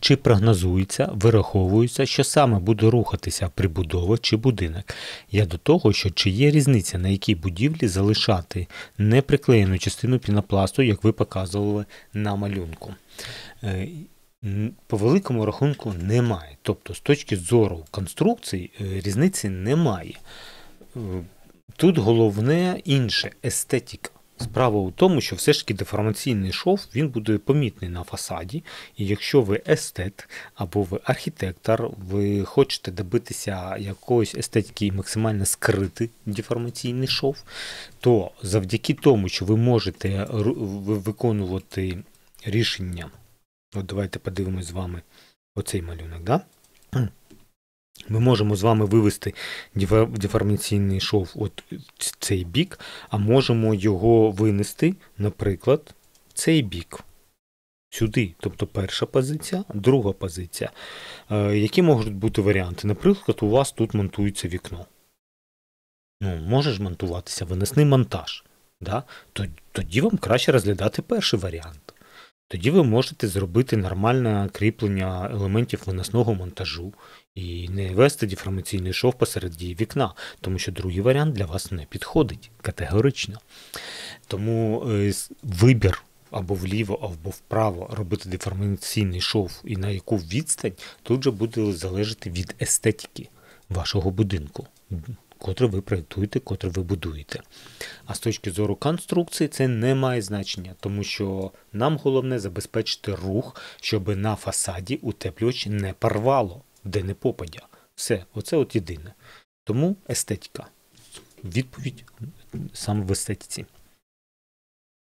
Чи прогнозується, вираховується, що саме буде рухатися прибудова чи будинок? Я до того, що чи є різниця, на якій будівлі залишати неприклеєну частину пінопласту, як ви показували на малюнку. Е, По великому рахунку немає. Тобто, з точки зору конструкцій е, різниці немає. Е, Тут головне інше естетика. Справа у тому, що все ж таки деформаційний шов він буде помітний на фасаді. І якщо ви естет або ви архітектор, ви хочете добитися якоїсь естетики і максимально скрити деформаційний шов, то завдяки тому, що ви можете виконувати рішення, от давайте подивимось з вами оцей малюнок, да? Ми можемо з вами вивести деформаційний шов от цей бік, а можемо його винести, наприклад, цей бік. Сюди, тобто перша позиція, друга позиція. Е, які можуть бути варіанти? Наприклад, у вас тут монтується вікно. Ну, може монтуватися винесний монтаж. Да? Тоді вам краще розглядати перший варіант. Тоді ви можете зробити нормальне кріплення елементів виносного монтажу і не вести деформаційний шов посередині вікна, тому що другий варіант для вас не підходить категорично. Тому е, вибір або вліво, або вправо робити деформаційний шов і на яку відстань тут же буде залежати від естетики вашого будинку, котре ви проєктуєте, котре ви будуєте. А з точки зору конструкції це не має значення, тому що нам головне забезпечити рух, щоб на фасаді утеплювач не порвало, де не попадя. Все, оце от єдине. Тому естетика. Відповідь саме в естетиці.